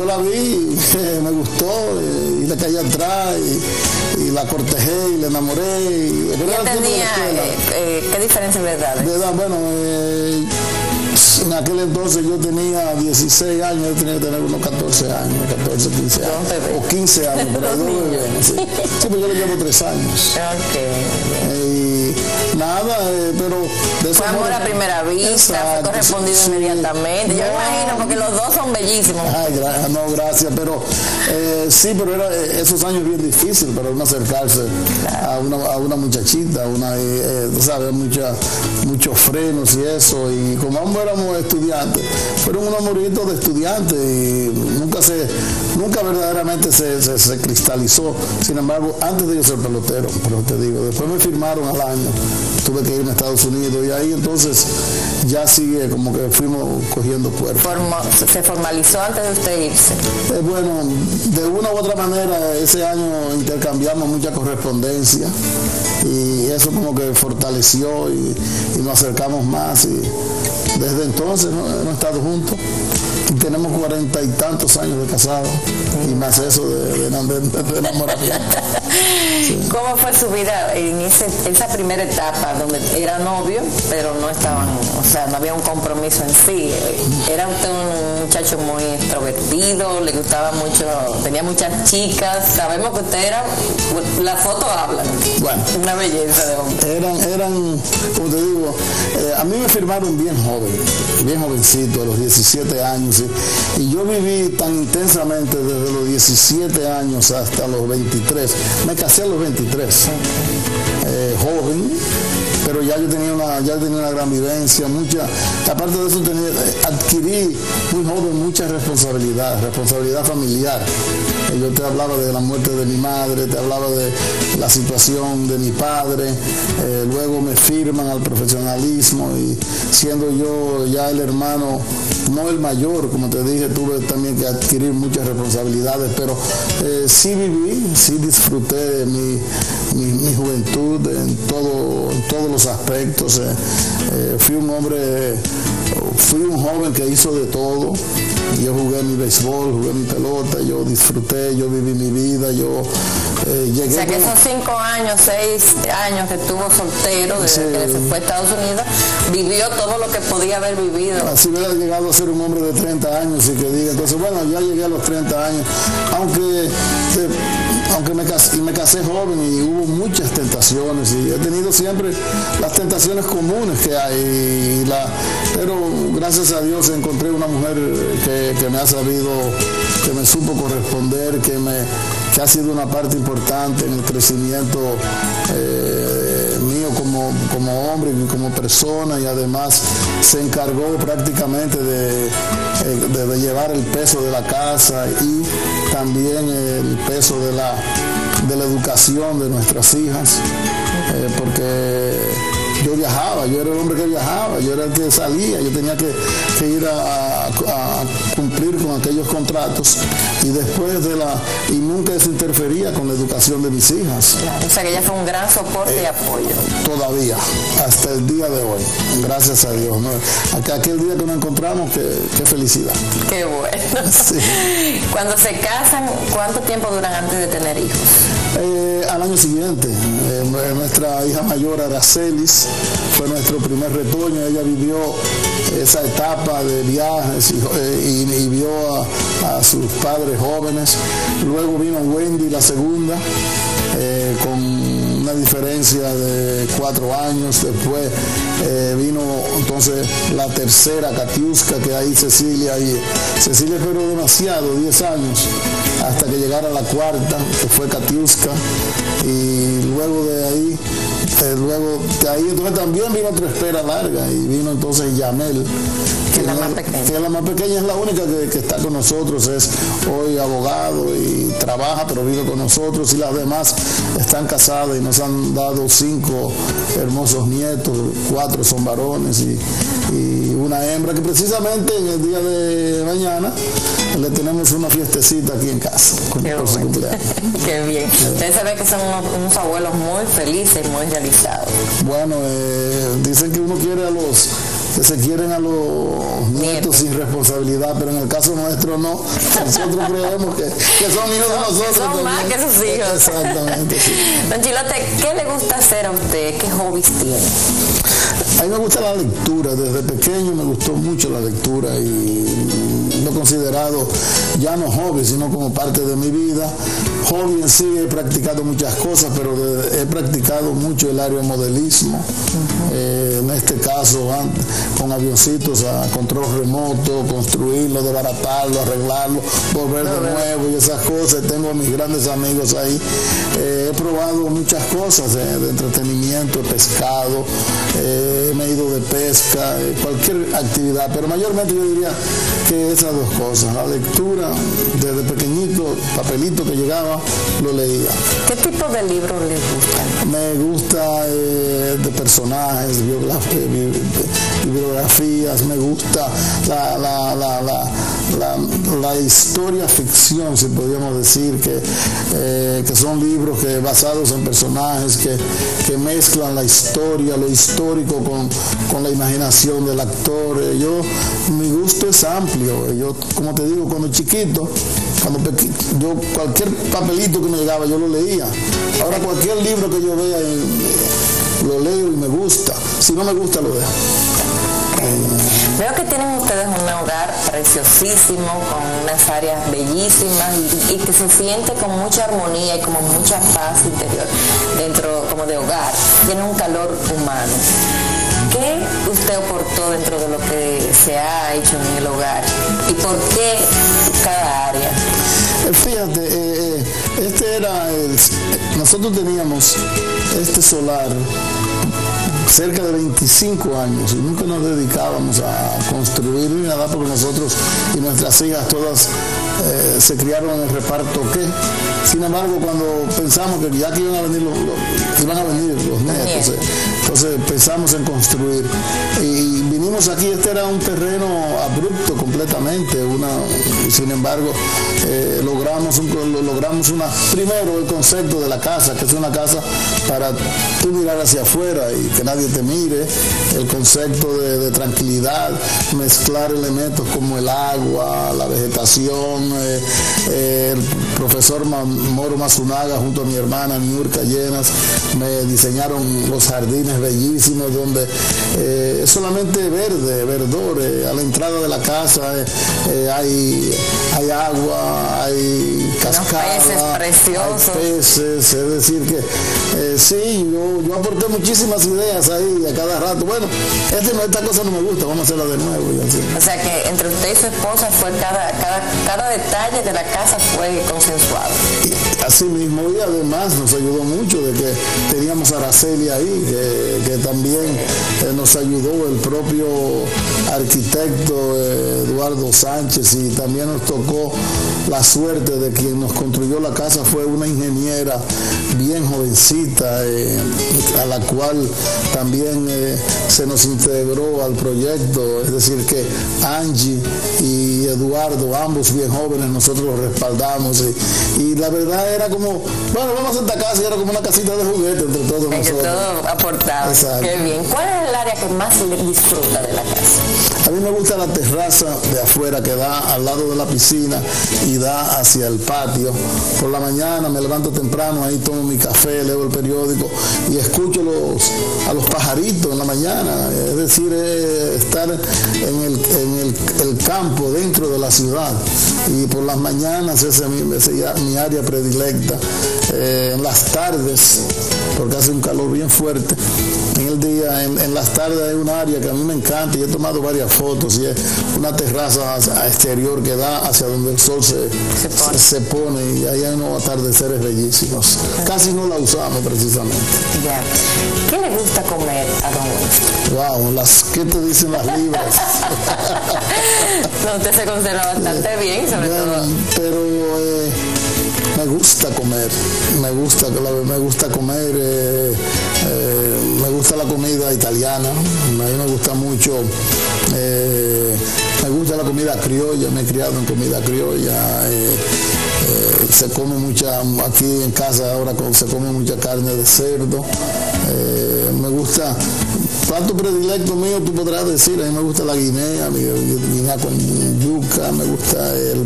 yo la vi, me gustó y le caí atrás y, la cortejé y le enamoré. Y, tenía, eh, ¿qué diferencia de edad? De edad, bueno, en aquel entonces yo tenía 16 años, yo tenía que tener unos 14 años, 14, 15 años. O 15 años, pero yo, sí. sí, pues yo le llevo 3 años. Y nada, eh, pero de Fue amor a primera vista, fue correspondido inmediatamente. yo me imagino, porque los dos son bellísimos. No, gracias, pero eh, sí, pero era eh, esos años bien difíciles para uno acercarse a, una, muchachita, una, eh, sabes, mucha, muchos frenos y eso, y como ambos éramos estudiantes, fueron un amorito de estudiantes y nunca se, nunca verdaderamente se, se, cristalizó. Sin embargo, antes de yo ser pelotero, pero te digo, después me firmaron al año, tuve que irme a Estados Unidos y ahí entonces ya sigue como que fuimos cogiendo cuerpo. ¿Se formalizó antes de usted irse? Eh, bueno, de una u otra manera ese año intercambiamos mucha correspondencia y eso como que fortaleció y, y nos acercamos más y desde entonces ¿no? hemos estado juntos tenemos cuarenta y tantos años de casado y más eso de, enamoramiento. ¿Cómo fue su vida en esa primera etapa donde era novio, pero no estaban, o sea, no había un compromiso en sí? Era usted un muchacho muy extrovertido, le gustaba mucho, tenía muchas chicas, sabemos que usted era, la foto habla, bueno, una belleza de hombre. Eran, eran, como te digo, eh, a mí me firmaron bien joven, bien jovencito, a los 17 años, y yo viví tan intensamente desde los 17 años hasta los 23. Me casé a los 23, eh, joven, pero ya yo tenía una, ya tenía una gran vivencia, mucha, aparte de eso tenía, adquirí muy joven mucha responsabilidad, responsabilidad familiar. Yo te hablaba de la muerte de mi madre, te hablaba de la situación de mi padre, eh, luego me firman al profesionalismo y siendo yo ya el hermano, no el mayor, como te dije, tuve también que adquirir muchas responsabilidades, pero eh, sí viví, sí disfruté de mi, juventud en, todo, todos los aspectos. Eh, fui un hombre, fui un joven que hizo de todo. Yo jugué mi béisbol, jugué mi pelota, yo disfruté, yo viví mi vida, yo eh, llegué. O sea que esos cinco años, seis años que estuvo soltero desde que se fue a Estados Unidos, vivió todo lo que podía haber vivido. Así hubiera llegado a ser un hombre de 30 años y que diga, entonces bueno, ya llegué a los 30 años, aunque aunque me casé, joven y hubo muchas tentaciones y he tenido siempre las tentaciones comunes que hay, pero gracias a Dios encontré una mujer que, me ha sabido, que me supo corresponder, que, me, ha sido una parte importante en el crecimiento. Eh, como, como hombre y como persona y además se encargó prácticamente de, eh, de, llevar el peso de la casa y también el peso de la, de la educación de nuestras hijas, eh, porque yo viajaba, yo era el hombre que viajaba, yo era el que salía, yo tenía que, ir a, cumplir con aquellos contratos y después de la, y nunca se interfería con la educación de mis hijas. o sea que ella fue un gran soporte y eh, apoyo. Todavía, hasta el día de hoy, gracias a Dios. Aquel día que nos encontramos, qué, felicidad. Qué bueno. Cuando se casan, ¿cuánto tiempo duran antes de tener hijos? Eh, al año siguiente, eh, nuestra hija mayor Aracelis fue nuestro primer retoño, ella vivió esa etapa de viajes y, vio a, sus padres jóvenes. Luego vino Wendy, la segunda, con una diferencia de cuatro años. Después vino entonces la tercera, Katiuska, que ahí Cecilia, y Cecilia esperó demasiado, 10 años, hasta que llegara la cuarta, que fue Katiuska y luego de ahí, eh, luego de ahí entonces también vino otra espera larga y vino entonces Yamel, que, es la, más pequeña. que es la más pequeña, es la única que, está con nosotros, es hoy abogado y trabaja, pero vive con nosotros y las demás están casadas y nos han dado cinco hermosos nietos, cuatro son varones y, una hembra que precisamente en el día de mañana le tenemos una fiestecita aquí en casa Qué por su cumpleaños. Qué bien. Usted sabe que son unos, abuelos muy felices, muy realizados. Bueno, eh, dicen que uno quiere a los que se quieren a los nietos sin responsabilidad, pero en el caso nuestro no. Nosotros creemos que, son hijos de nosotros. Son más que sus hijos. Exactamente. Don Chilote, ¿qué le gusta hacer a usted? ¿Qué hobbies tiene? A mí me gusta la lectura, desde pequeño me gustó mucho la lectura y he considerado ya no hobby, sino como parte de mi vida. Hobby en sí he practicado muchas cosas, pero he practicado mucho el aeromodelismo. Eh, en este caso, con avioncitos a control remoto, construirlo, desbaratarlo, arreglarlo, volver de nuevo y esas cosas. Tengo mis grandes amigos ahí. Eh, he probado muchas cosas eh, de entretenimiento, pescado me he ido de pesca, eh, cualquier actividad, pero mayormente yo diría que esas dos cosas, la lectura, desde pequeñito, papelito que llegaba, lo leía. ¿Qué tipo de libros le gustan? Me gusta eh, de personajes, bibliografías, me gusta la, la, la, la, historia ficción, si podríamos decir, que, eh, que son libros que basados en personajes que, que mezclan la historia, lo histórico con, con la imaginación del actor. Eh, yo, mi gusto es amplio. Yo, como te digo, cuando chiquito, cuando yo cualquier papelito que me llegaba, yo lo leía. Ahora cualquier libro que yo vea, eh, lo leo y me gusta. Si no me gusta, lo dejo. Veo que tienen ustedes un hogar preciosísimo, con unas áreas bellísimas y, que se siente con mucha armonía y como mucha paz interior dentro como de hogar. Tiene un calor humano. ¿Qué usted aportó dentro de lo que se ha hecho en el hogar? ¿Y por qué cada área? Fíjate, eh, eh, este era nosotros teníamos este solar cerca de 25 años y nunca nos dedicábamos a construir ni nada porque nosotros y nuestras hijas todas eh, se criaron en el reparto que. Sin embargo, cuando pensamos que ya que iban a venir los, iban a venir los nietos, entonces pensamos en construir. Y vinimos aquí, este era un terreno abrupto completamente, una, sin embargo, eh, logramos, un, logramos una, primero el concepto de la casa, que es una casa para tú mirar hacia afuera y que nadie te mire, el concepto de tranquilidad, mezclar elementos como el agua, la vegetación, eh, el profesor Moro Mazunaga junto a mi hermana Niurka Llenas me diseñaron los jardines bellísimos donde eh, es solamente verde, verdor. Eh, a la entrada de la casa hay, hay agua, hay cascadas, hay peces, es decir que sí, yo, yo, aporté muchísimas ideas ahí a cada rato. Bueno, este, esta cosa no me gusta, vamos a hacerla de nuevo. O sea que entre usted y su esposa fue cada, cada, cada detalle de la casa fue consensuado. así mismo, y además nos ayudó mucho de que teníamos a Araceli ahí, que, también eh, nos ayudó el propio arquitecto eh, Eduardo Sánchez y también nos tocó la suerte de quien nos construyó la casa fue una ingeniera bien jovencita, eh, a la cual también se nos integró al proyecto, es decir que Angie y Eduardo, ambos bien jóvenes, nosotros lo respaldamos y, la verdad era como, bueno, vamos a esta casa y era como una casita de juguete entre todos nosotros. todo aportado. Qué bien. ¿Cuál es el área que más disfruta de la casa? A mí me gusta la terraza de afuera que da al lado de la piscina y da hacia el patio. Por la mañana me levanto temprano, ahí tomo mi café, leo el periódico y escucho los, a los pajaritos en la mañana. Es decir, estar en, el, en el, campo dentro de la ciudad. Y por las mañanas esa es mi, área predilecta. Eh, en las tardes, porque hace un calor bien fuerte, en el día, en, las tardes hay un área que a mí me encanta y he tomado varias fotos y es una terraza exterior que da hacia donde el sol se, se, pone. y ahí hay unos atardeceres bellísimos. Casi no la usamos precisamente. Ya. ¿Qué le gusta comer a don Wow, las, ¿qué te dicen las libras? no, usted se conserva bastante bien, sobre todo. Pero eh, me gusta comer, me gusta, me gusta comer, eh, eh, me gusta la comida italiana, a mí me gusta mucho, me gusta la comida criolla, me he criado en comida criolla, se come mucha, aquí en casa ahora se come mucha carne de cerdo, me gusta plato predilecto mío tú podrás decir, a mí me gusta la guinea, mi- guinea con yuca, me gusta el